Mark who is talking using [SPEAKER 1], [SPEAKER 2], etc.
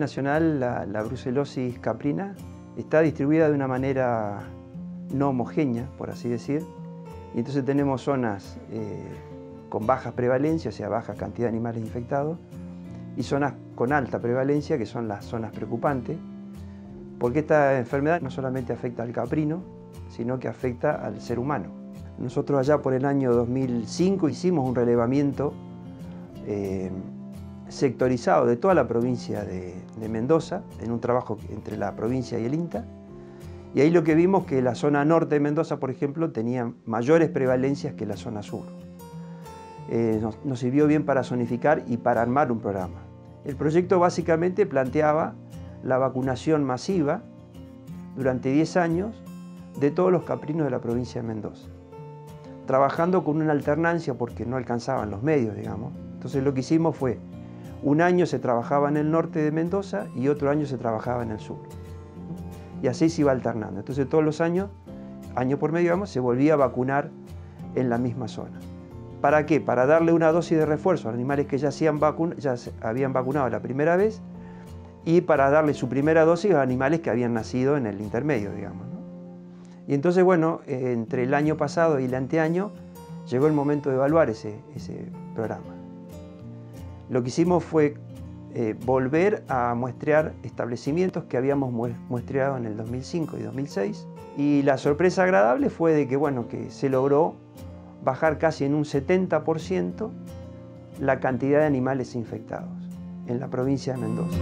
[SPEAKER 1] nacional la, la brucelosis caprina está distribuida de una manera no homogénea, por así decir, y entonces tenemos zonas eh, con baja prevalencia, o sea, baja cantidad de animales infectados, y zonas con alta prevalencia, que son las zonas preocupantes, porque esta enfermedad no solamente afecta al caprino, sino que afecta al ser humano. Nosotros allá por el año 2005 hicimos un relevamiento eh, sectorizado de toda la provincia de, Mendoza, en un trabajo entre la provincia y el INTA, y ahí lo que vimos que la zona norte de Mendoza, por ejemplo, tenía mayores prevalencias que la zona sur. Eh, nos, nos sirvió bien para zonificar y para armar un programa. El proyecto básicamente planteaba la vacunación masiva durante 10 años de todos los caprinos de la provincia de Mendoza, trabajando con una alternancia porque no alcanzaban los medios, digamos. Entonces lo que hicimos fue, un año se trabajaba en el norte de Mendoza y otro año se trabajaba en el sur y así se iba alternando. Entonces todos los años, año por medio, digamos, se volvía a vacunar en la misma zona. ¿Para qué? Para darle una dosis de refuerzo a animales que ya, habían vacunado la primera vez y para darle su primera dosis a animales que habían nacido en el intermedio, digamos. Y entonces, bueno, entre el año pasado y el anteaño llegó el momento de evaluar ese programa. Lo que hicimos fue eh, volver a muestrear establecimientos que habíamos muestreado en el 2005 y 2006. Y la sorpresa agradable fue de que, bueno, que se logró bajar casi en un 70% la cantidad de animales infectados en la provincia de Mendoza.